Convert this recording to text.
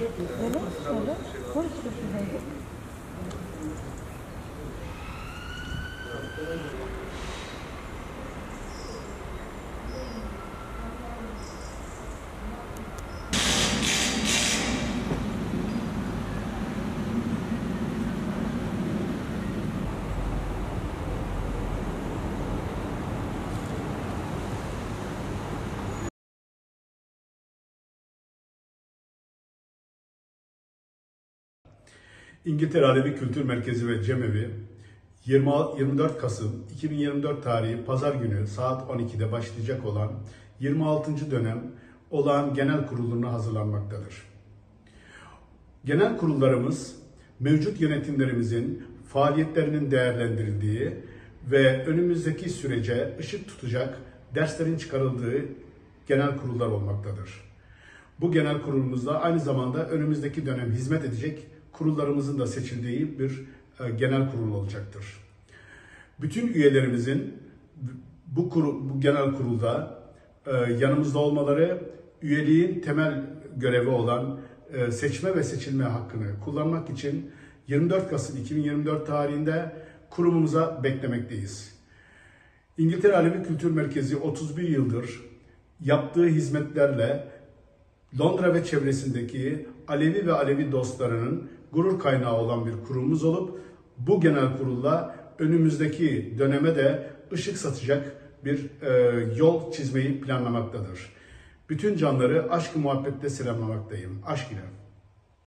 Öyle, öyle. Polis peşindeydi. İngiltere Alevi Kültür Merkezi ve Cemevi 20 24 Kasım 2024 tarihi Pazar günü saat 12'de başlayacak olan 26. dönem olağan genel kuruluna hazırlanmaktadır. Genel kurullarımız mevcut yönetimlerimizin faaliyetlerinin değerlendirildiği ve önümüzdeki sürece ışık tutacak derslerin çıkarıldığı genel kurullar olmaktadır. Bu genel kurulumuzda aynı zamanda önümüzdeki dönem hizmet edecek kurullarımızın da seçildiği bir e, genel kurul olacaktır. Bütün üyelerimizin bu, kuru, bu genel kurulda e, yanımızda olmaları, üyeliğin temel görevi olan e, seçme ve seçilme hakkını kullanmak için 24 Kasım 2024 tarihinde kurumumuza beklemekteyiz. İngiltere Alevi Kültür Merkezi 31 yıldır yaptığı hizmetlerle Londra ve çevresindeki Alevi ve Alevi dostlarının gurur kaynağı olan bir kurumumuz olup bu genel kurulla önümüzdeki döneme de ışık satacak bir e, yol çizmeyi planlamaktadır. Bütün canları aşk-ı muhabbette selamlamaktayım. Aşk ile.